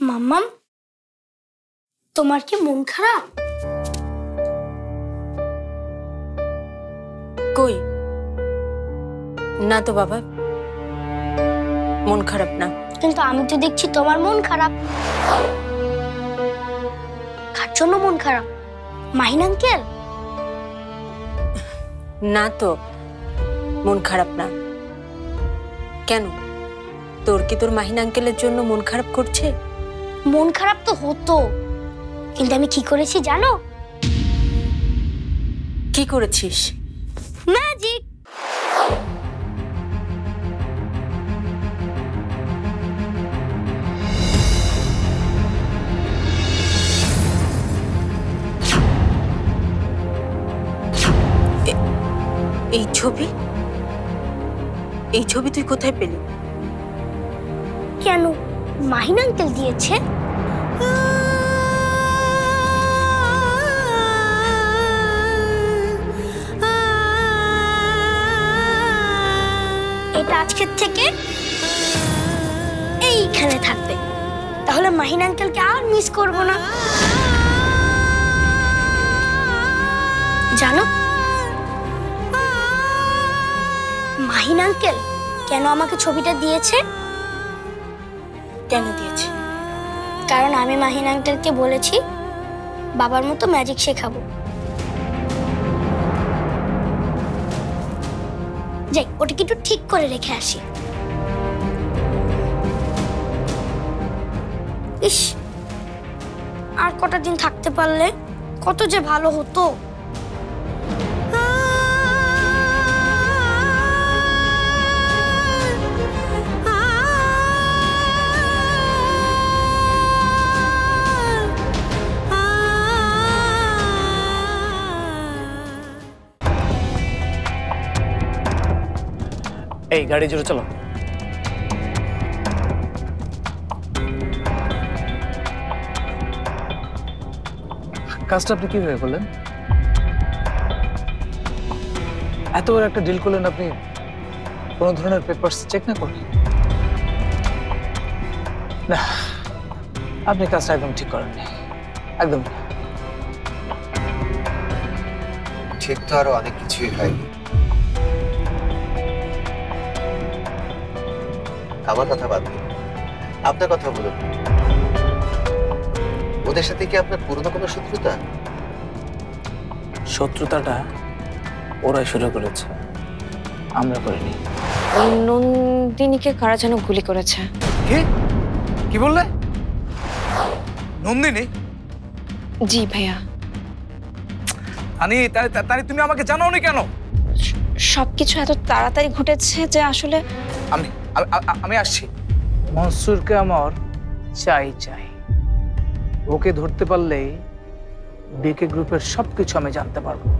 মাম্মাম তোমার কি মন খারাপ? কই? না তো বাবা মন খারাপ না। কিন্তু আমি তো দেখছি তোমার মন খারাপ। কার জন্য মন খারাপ? মাহিন আঙ্কেল? না তো মন খারাপ না। কেন? তোর কি তোর মাহিন আঙ্কেলের জন্য মন খারাপ করছে? মন খারাপ তো হতো। কিন্তু আমি কি করেছি জানো? কি করেছিস? ম্যাজিক এই ছবি? এই ছবি তুই কোথায় পেলি? কেন মাহিন আঙ্কেল দিয়েছে? এটা আজকের থেকে এইখানে থাকবে। তাহলে মাহিন আঙ্কেলকে আর মিস করব না। জানো? মাহিন আঙ্কেল কেন আমাকে ছবিটা দিয়েছে? কেন দিয়েছে? কারণ আমি মাহিন আঙ্কেলকে বলেছি, বাবার মতো ম্যাজিক শেখাবো। যাই ওটাকে একটু ঠিক করে রেখে আসি। ইস, আর কটা দিন থাকতে পারলে কত যে ভালো হতো। এই গাড়ি জোরে চলো কাজটা আপনি কীভাবে করলেন? এত বড় একটা ডিল করলেন আপনি কোনো ধরনের পেপারস চেক না করলেন না আপনি কাজটা একদম ঠিক করেননি। একদম ঠিক তো আরও অনেক কিছুই হয়নি। আমার কথা বাদ আপনার কথা বলুন। ওদের সাথে কি আপনার পুরনো কোনো শত্রুতা? শত্রুতাটা ওরাই শুরু করেছে। আমরা করিনি। ওই নন্দিনীকে কারা যেন গুলি করেছে? কি? কি বললে? নন্দিনী? জি ভাইয়া। আনি তাই তুমি আমাকে জানাওনি কেন? সবকিছু এত তাড়াতাড়ি ঘটেছে যে আসলে আমি আমি- আসছি। মনসুরকে আমার চাই চাই। ওকে ধরতে পারলেই ডিকে গ্রুপের সবকিছু আমি জানতে পারব।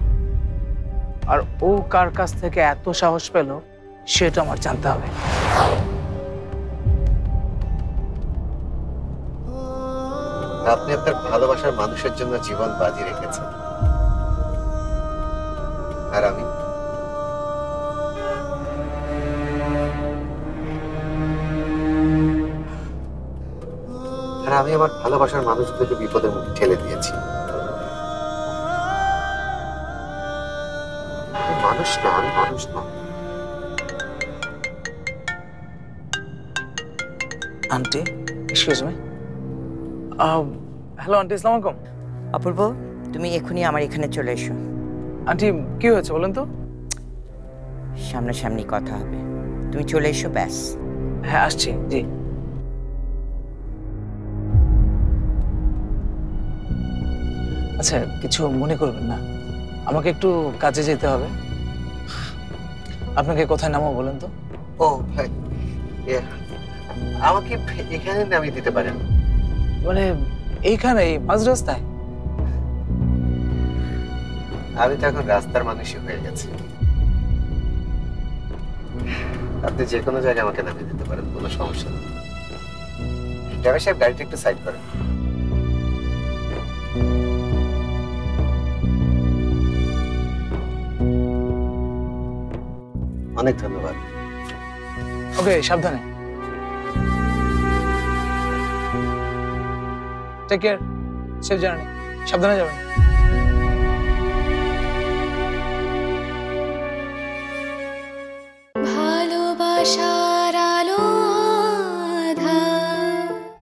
আর ও কার কাছ থেকে এত সাহস পেল সেটা আমার জানতে হবে। আপনি আপনার ভালোবাসার মানুষের জন্য জীবন বাজি রেখেছেন। আর আমি? আমি আমার ভালোবাসার মানুষগুলোকে বিপদের মুখে ঠেলে দিয়েছি। মানুষ না আমি মানুষ না। Aunty excuse me hello aunty আলাইকুম অপূর্ব তুমি এখনই আমার এখানে চলে এসো। আন্টি কি হয়েছে বলেন তো? সামনাসামনি কথা হবে। তুমি চলে এসো ব্যাস। হ্যাঁ আসছি জি। আচ্ছা কিছু মনে করবেন না। আমাকে একটু কাজে যেতে হবে। আপনাকে কোথায় নামো বলেন তো? ও ভাই আমাকে এখানে নামিয়ে দিতে পারেন। মানে এইখানে এই মাঝ রাস্তায়? আমি তো এখন রাস্তার মানুষই হয়ে গেছি। আপনি যে কোনো জায়গায় আমাকে নামিয়ে দিতে পারেন কোনো সমস্যা নেই। ড্রাইভার সাহেব গাড়িটা একটু সাইড করেন। অনেক ধন্যবাদ। ওকে সাবধানে। টেক কেয়ার সেফ জার্নি সাবধানে যাবেন।